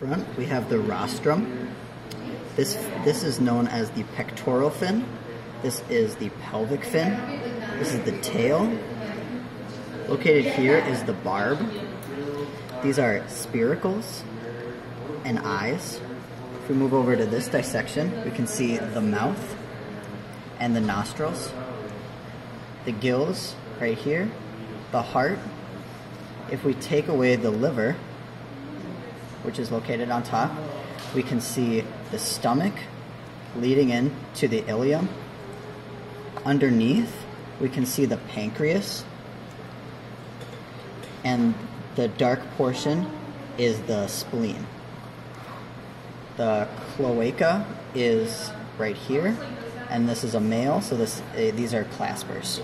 Front, we have the rostrum. This, this is known as the pectoral fin. This is the pelvic fin. This is the tail. Located here is the barb. These are spiracles and eyes. If we move over to this dissection, we can see the mouth and the nostrils, the gills right here, the heart. If we take away the liver, which is located on top, we can see the stomach leading in to the ileum. Underneath, we can see the pancreas. And the dark portion is the spleen. The cloaca is right here, and this is a male, so this, uh, these are claspers.